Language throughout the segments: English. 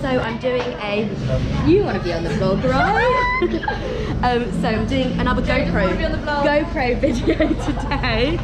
so I'm doing a. You want to be on the vlog, right? um, so I'm doing another GoPro GoPro video today,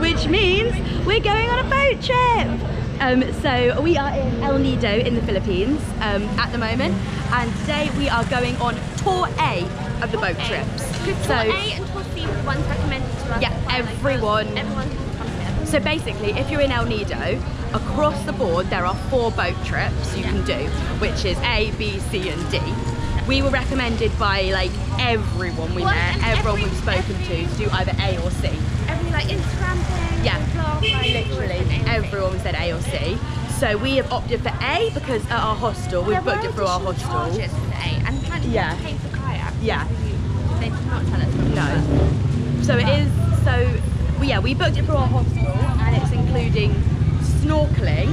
which means we're going on a boat trip. Um, so we are in El Nido in the Philippines um, at the moment, and today we are going on tour A of the boat trips. So A and Tour C were ones recommended to us. Yeah, by, like, everyone- Everyone who's come here. So basically, if you're in El Nido, across the board there are four boat trips you can do, which is A, B, C, and D. We were recommended by like everyone we Well, met, everyone every- we've spoken every- to, to do either A or C. Every like Instagram thing. Yeah, Vlog, like, literally everyone said A or C. So we have opted for A because at our hostel, we've There booked it through our hostel. Charges for A, and Yeah. pay for kayak. Yeah. They did not tell us. No. So it is, so yeah, we booked it through our hostel and it's including snorkeling,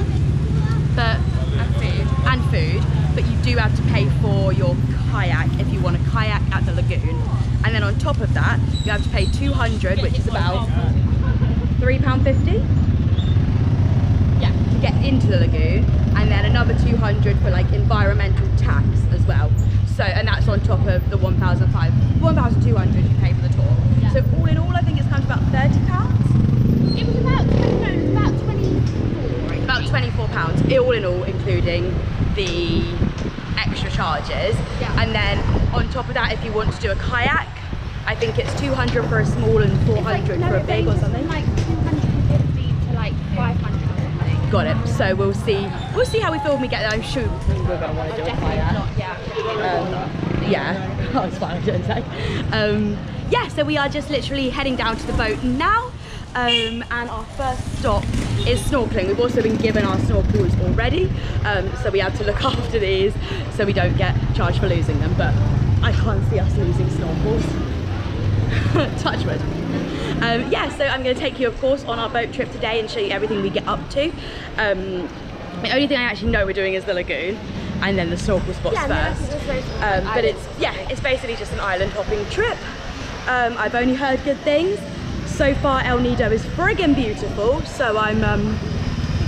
but And food. and food, but you do have to pay for your kayak if you want a kayak at the lagoon. And then on top of that, you have to pay 200, which is about £3.50 Yeah. to get into the lagoon, and then another 200 for like environmental tax as well. So, and that's on top of the 1,500, 1,200 you pay for the tour. Yeah. So all in all, I think it's kind of about 30 24 pounds, all in all, including the extra charges. Yeah. And then on top of that, if you want to do a kayak, I think it's 200 for a small and 400 for a big or something. Like two hundred and fifty to like five hundred. Got it. So we'll see. We'll see how we feel when we get there. I'm sure we're gonna want to do a Definitely kayak. not. Yeah. Um, yeah, that was fine, I didn't say. Um, yeah, so we are just literally heading down to the boat now. Um, and our first stop is snorkeling. We've also been given our snorkels already, um, so we have to look after these so we don't get charged for losing them. But I can't see us losing snorkels. Touch wood. Um, yeah, so I'm going to take you, of course, on our boat trip today and show you everything we get up to. Um, the only thing I actually know we're doing is the lagoon and then the snorkel spots Yeah, and then I first. think there's loads of, Um, but it's yeah, it's basically just an island hopping trip. Um, I've only heard good things. So far, El Nido is friggin' beautiful. So I'm um,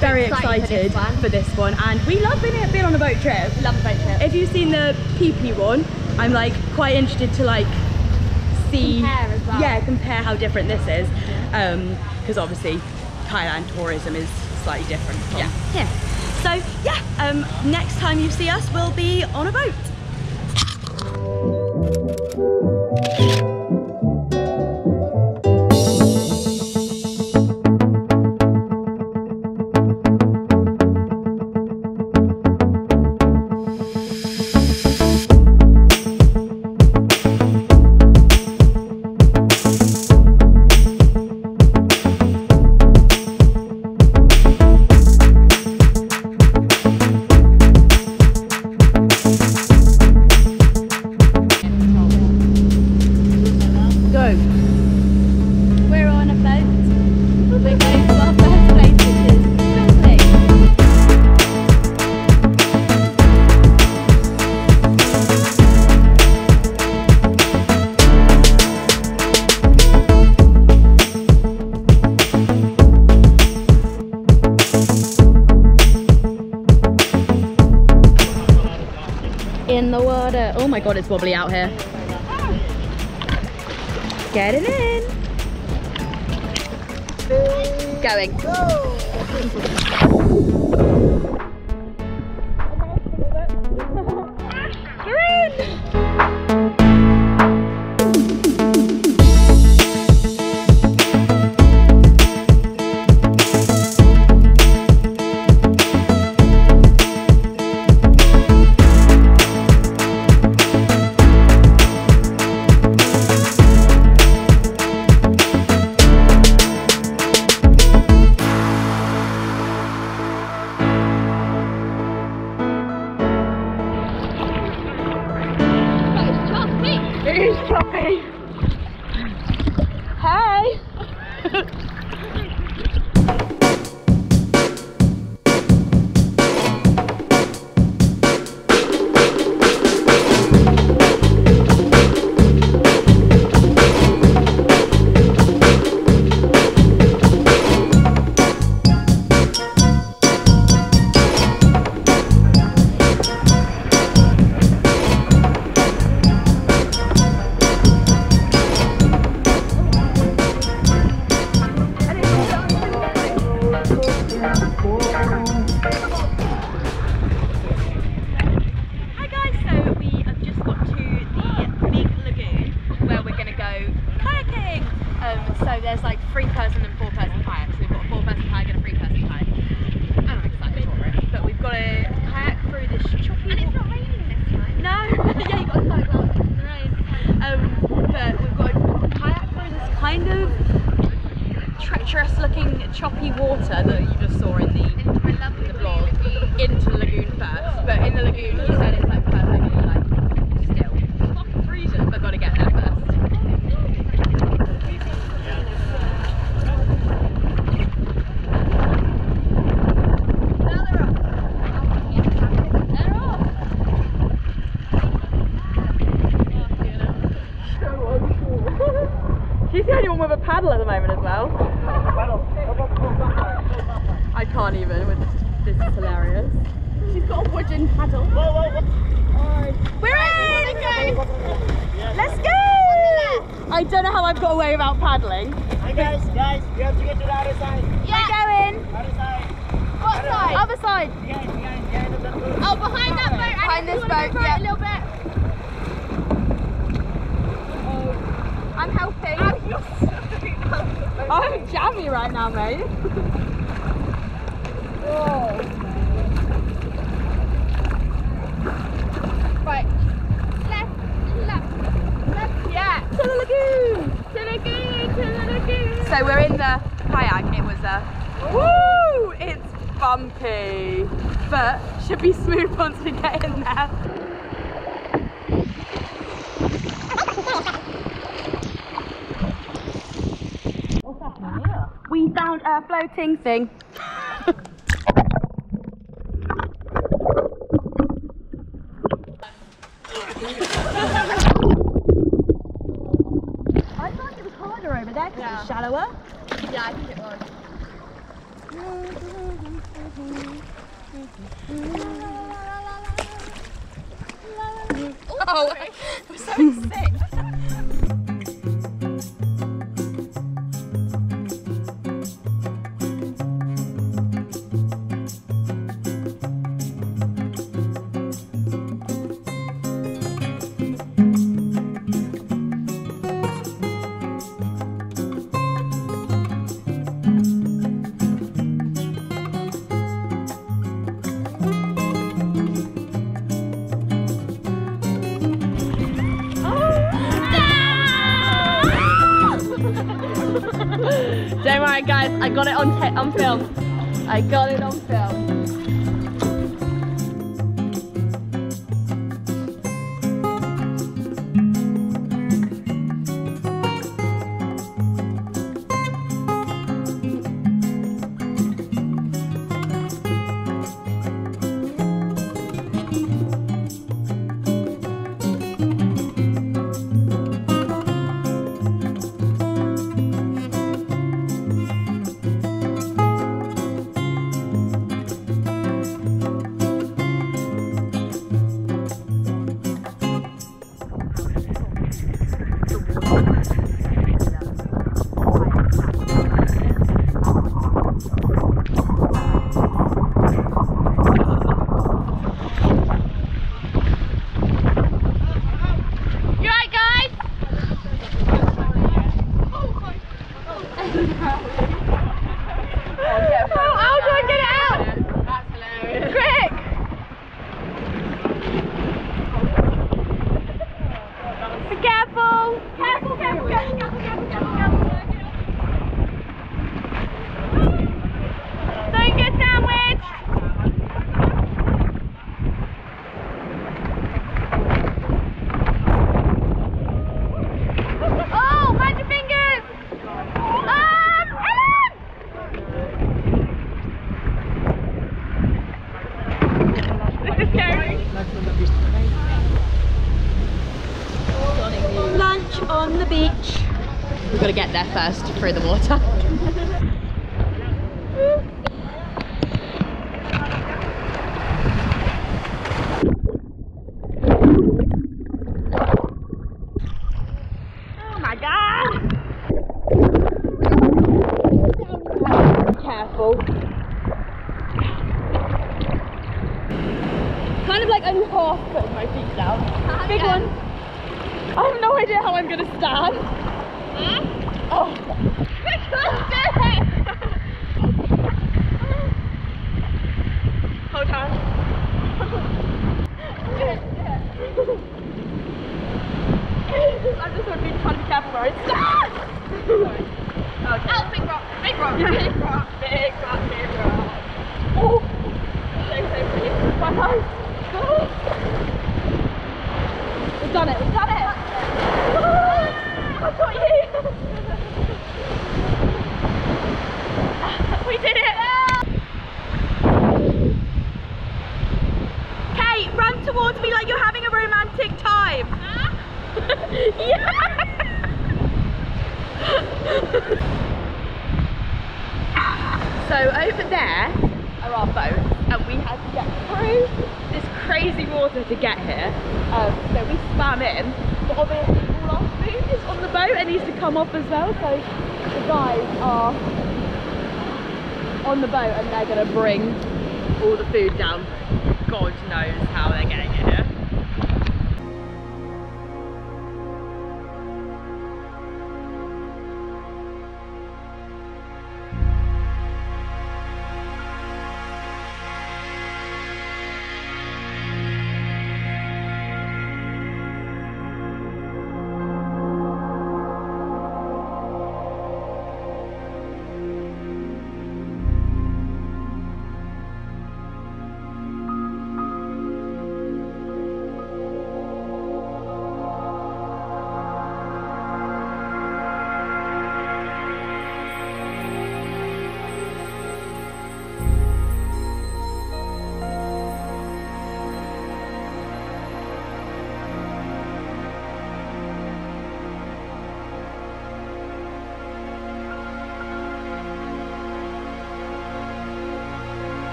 very excited for this one. for this one, and we love being, being on a boat trip. Love the boat trip. If you've seen the Phi Phi one, I'm like quite interested to like see Compare as well. yeah compare how different this is because obviously Thailand tourism is slightly different from Yeah. here. So yeah, um, next time you see us, we'll be on a boat. In the water. Oh my god, it's wobbly out here. Getting in. Going. Choppy water that you just saw in the, lovely the into the lagoon first. But in the lagoon, he said it's like perfectly like still. It's fucking freezing, but gotta get there first. Now they're up. They're off. She's the only one with a paddle at the moment as well. I can't even. with- This is hilarious. She's got a wooden paddle. Whoa, whoa, whoa. We're in! Let's go! I don't know how I've got away without paddling. Hi guys, guys, we have to get to the other side. Yeah. We're going. Other side. What side? Other side. Behind, behind, behind of boat. Oh, behind that boat. Behind and this boat, go for it yeah. A little bit. I'm helping. I'm jammy right now, mate. Right. Left, left, left. Yeah. To the lagoon. To the lagoon, to the lagoon. So we're in the kayak. It was a woo! It's bumpy, but should be smooth once we get in there. We found a floating thing. I thought it was harder over there because it's shallower. Yeah, I think it was. Oh, we're so sick. Guys. I got it on on film. I got it on film. Careful, careful, careful, careful, careful, careful. Don't get sandwiched! Oh, mind your fingers! Um, Ellen! This is scary. Lunch on the beach. We've got to get there first through the water. oh my god! Careful. Kind of like only half putting my feet down. Big Yeah. one. I have no idea how I'm gonna stand. Oh. Hold on. I just be trying to be careful where I stand. Okay. Out, big rock. Big rock, big rock, big rock, big rock. Oh, so, so pretty. My nose. We've done it, we've done it! I got you. we did it. Kate, run towards me like you're having a romantic time! So over there are our boats and we had to get through this crazy water to get here. Um, so we swam in, but obviously all our food is on the boat and needs to come off as well. So the guys are on the boat and they're gonna bring all the food down. God knows how they're getting it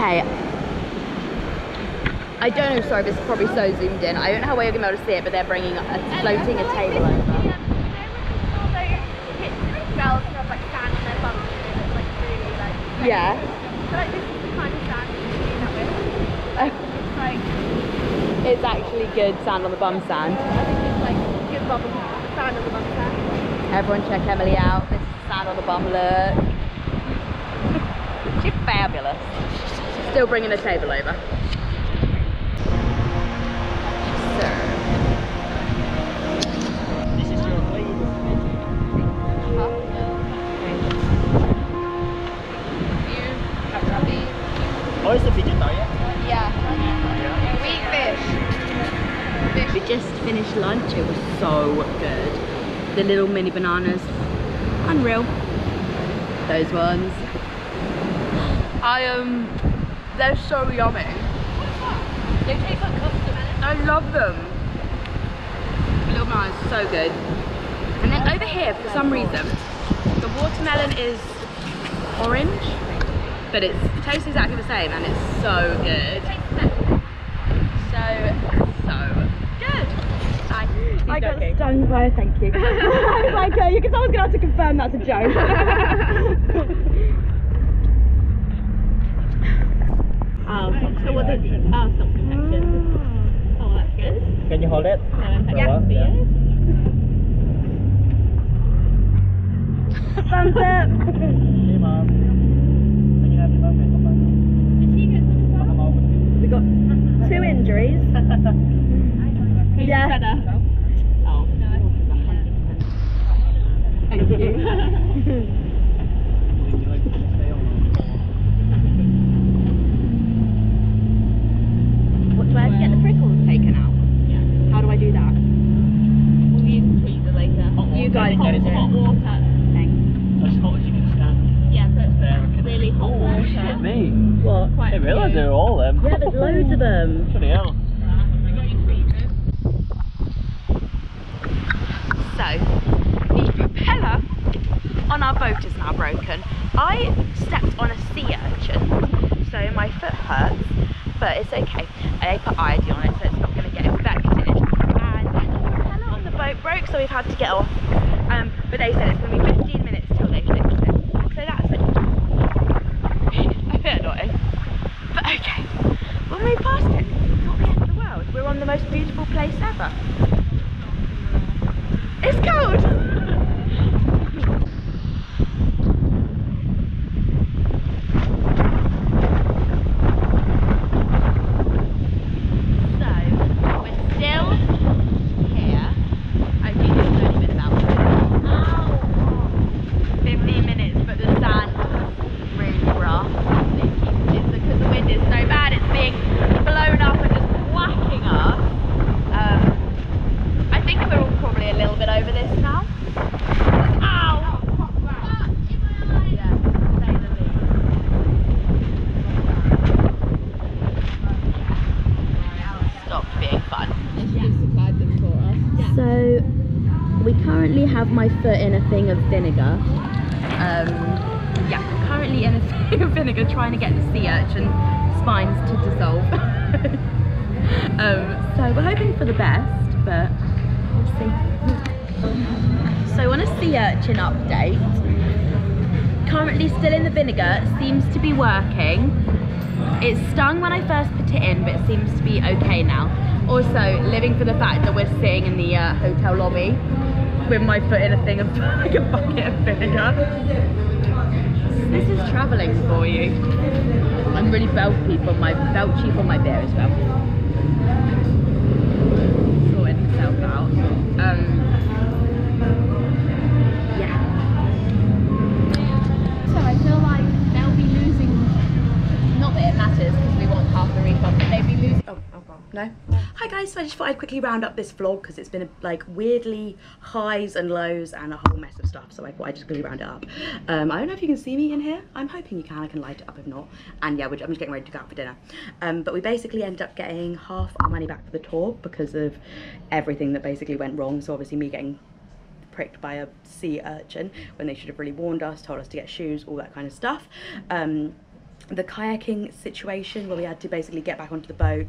Okay. I don't know, sorry, this is probably so zoomed in. I don't know how well you're going to be able to see it, but they're bringing a, floating a table over. Yeah. It's actually good sand on the bum sand. Sand on the bum sand. Everyone check Emily out. This is sand on the bum look. She's fabulous. Still bringing the table over. Serve. This is your plate. Oh, it's a vegetarian. Yeah. Fish. We just finished lunch. It was so good. The little mini bananas, unreal. Those ones. I um, they're so yummy. They taste like custard. I love them. Little bananas, so good. And then over here, for some reason, the watermelon is orange, but it tastes exactly the same, and it's so good. So, so good. I, I got stung by a thank you. I was like, uh, you can, someone's gonna have to confirm that's a joke. oh, so what did, oh, uh, stop infection. Oh, ah. that's good. Can you hold it? Uh, yeah. For? Yeah. Thumbs up. Hey, mom. Can you have your mom make a Did she get some Baka maubos. We got two injuries. Yeah. Oh. Thank you. Would you like to stay on? What do I have to get the prickles taken out? Yeah. How do I do that? We'll use the tweezer later. You guys Get it do it. Hot water. Thanks. As hot as you can stand. Yeah, so it's There, we can- really hot Oh, water. shit me. What? I didn't realise they were all them. Yeah, there's loads of them. Bloody hell. So, the propeller on our boat is now broken. I stepped on a sea urchin, so my foot hurts, but it's okay. I put iodine on it, so it's not going to get infected. And the propeller on the boat broke, so we've had to get off. Um, but they said it's going to be 15 minutes till they fix it. So that's it. a bit annoying. But okay, we'll move past it. It's not the end of the world. We're on the most beautiful place ever. It's cold. So, we're still here. I think it's only been about currently have my foot in a thing of vinegar. Um, yeah, currently in a thing of vinegar trying to get the sea urchin spines to dissolve. um, so we're hoping for the best, but we'll see. So on a sea urchin update, currently still in the vinegar, seems to be working. It stung when I first put it in, but it seems to be okay now. Also, living for the fact that we're sitting in the uh, hotel lobby with my foot in a thing of like a bucket of vinegar. This is travelling for you. I'm really belchy for my belchy for my beer as well. Sorting himself out. Um, yeah. So I feel like they'll be losing. Not that it matters because we want half the refund, Oh, alcohol. No. Hi guys, so I just thought I'd quickly round up this vlog because it's been like weirdly highs and lows and a whole mess of stuff. So I thought I'd just quickly round it up. Um, I don't know if you can see me in here. I'm hoping you can. I can light it up if not. And yeah, we're, I'm just getting ready to go out for dinner. Um, but we basically ended up getting half our money back for the tour because of everything that basically went wrong. So obviously me getting pricked by a sea urchin when they should have really warned us, told us to get shoes, all that kind of stuff. Um, the kayaking situation where we had to basically get back onto the boat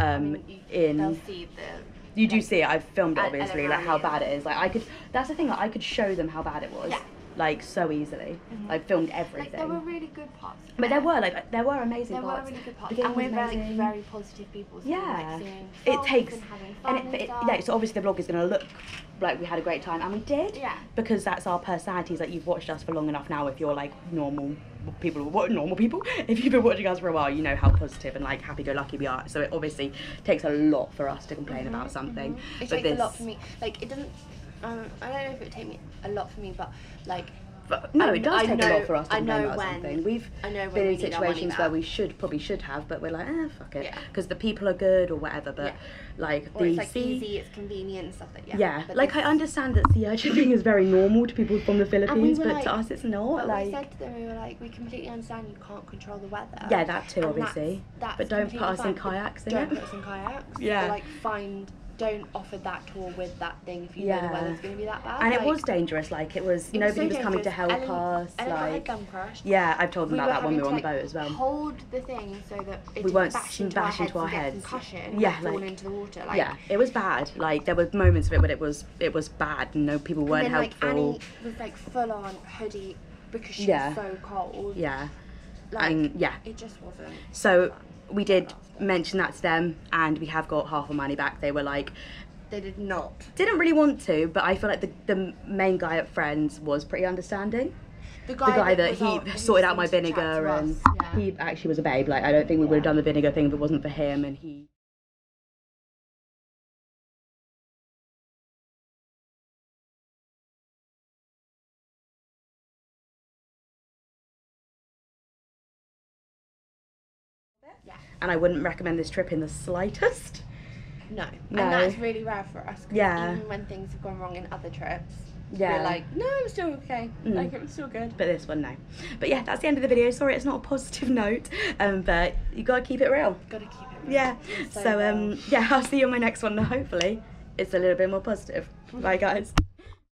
um, in They'll see the. you do see it i've filmed it and obviously like how bad it is like i could that's the thing like i could show them how bad it was Yeah. Like so easily. Mm-hmm. I filmed everything Like there were really good parts. but there were like there were amazing There were parts. really good parts, and we're very, very positive people. So yeah. like it takes and and it, it yeah so obviously the vlog is going to look like we had a great time and we did. Yeah. because that's our personalities like you've watched us for long enough now if you're like normal people what normal people? If you've been watching us for a while you know how positive and like happy-go-lucky we are. So it obviously takes a lot for us to complain about mm-hmm, something. Mm-hmm. It but takes this a lot for me. Like it doesn't. Um, I don't know if it would take me a lot for me, but like But no, I- it does I take a lot for us to I know about when- something. We've know been we in need our money situations where we should probably should have, but we're like, eh, fuck it, Yeah. because the people are good or whatever. But Yeah. like or the it's like easy, it's convenient and stuff like yeah. yeah, but like I understand that sea urchin thing is very normal to people from the Philippines, were but like- to us it's not. But like we said to them, we were like, we completely understand you can't control the weather. Yeah, that too, obviously. That's, that's But don't put us in fine, but kayaks in Don't it. put us in kayaks. Yeah. Or like find, don't offer that tour with that thing if you know the weather's going to be that bad. and it was dangerous. Like it was it was so nobody was coming to help us. Ellen got her like crushed. yeah, I've told them We about that when we were on the boat as well. Hold the thing so that it We won't bash into bash our into our heads. and heads. get concussion. Yeah, like, fall into the water. Like, yeah, it was bad. Like there were moments of it, but it was it was bad. and No people weren't then, like, helpful. Annie was like full on hoodie because she Yeah. was so cold. yeah, Like, and yeah. It just wasn't. So we did mention that to them, and we have got half our money back. They were like, They did not. didn't really want to, but I feel like the, the main guy at Friends was pretty understanding. The The guy that was he out- sorted out my seemed to chat vinegar, and yeah. he actually was a babe. Like I don't think we would have done the vinegar thing if it wasn't for him, and he. And I wouldn't recommend this trip in the slightest. No. No. And that's really rare for us. Yeah. Even when things have gone wrong in other trips, Yeah. we're like, no, I'm still okay. Mm. Like, I'm still good. but this one no. But yeah, that's the end of the video. Sorry, it's not a positive note, um, but you gotta keep it real. Gotta keep it. real. Yeah. So So um, yeah, I'll see you on my next one. Hopefully, it's a little bit more positive. Bye, guys.